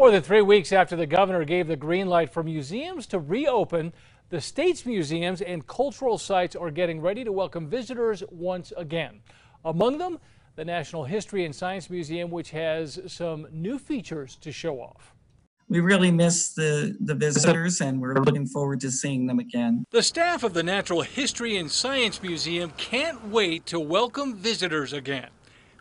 More than three weeks after the governor gave the green light for museums to reopen, the state's museums and cultural sites are getting ready to welcome visitors once again. Among them, the National History and Science Museum, which has some new features to show off. We really miss the, the visitors and we're looking forward to seeing them again. The staff of the Natural History and Science Museum can't wait to welcome visitors again.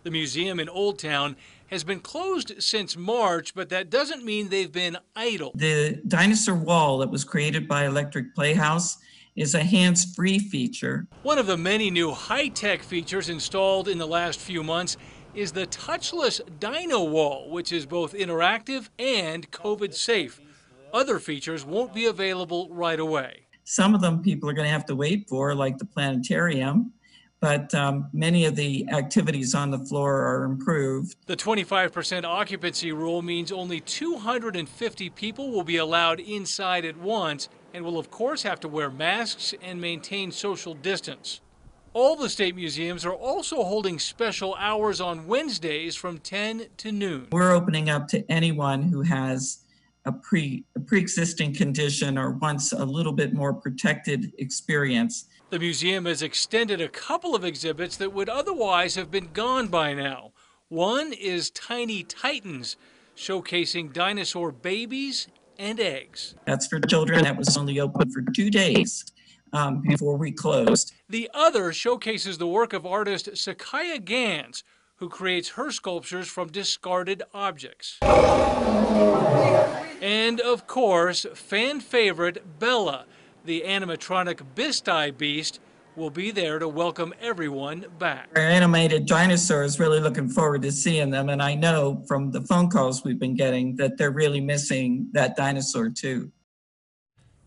The museum in Old Town has been closed since March, but that doesn't mean they've been idle. The dinosaur wall that was created by Electric Playhouse is a hands-free feature. One of the many new high-tech features installed in the last few months is the touchless Dino Wall, which is both interactive and COVID safe. Other features won't be available right away. Some of them people are going to have to wait for, like the planetarium but um, many of the activities on the floor are improved. The 25% occupancy rule means only 250 people will be allowed inside at once and will, of course, have to wear masks and maintain social distance. All the state museums are also holding special hours on Wednesdays from 10 to noon. We're opening up to anyone who has a pre a pre-existing condition or wants a little bit more protected experience. The museum has extended a couple of exhibits that would otherwise have been gone by now. One is Tiny Titans, showcasing dinosaur babies and eggs. That's for children. That was only open for two days. Um, before we closed. The other showcases the work of artist Sakaya Ganz, who creates her sculptures from discarded objects. And of course, fan favorite Bella, the animatronic Bisti Beast, will be there to welcome everyone back. Our animated dinosaurs really looking forward to seeing them, and I know from the phone calls we've been getting that they're really missing that dinosaur too.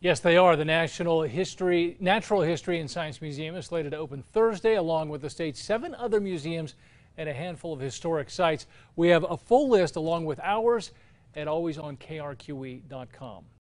Yes, they are. The National History, Natural History and Science Museum is slated to open Thursday, along with the state's seven other museums and a handful of historic sites. We have a full list along with ours at alwaysonkRQE.com.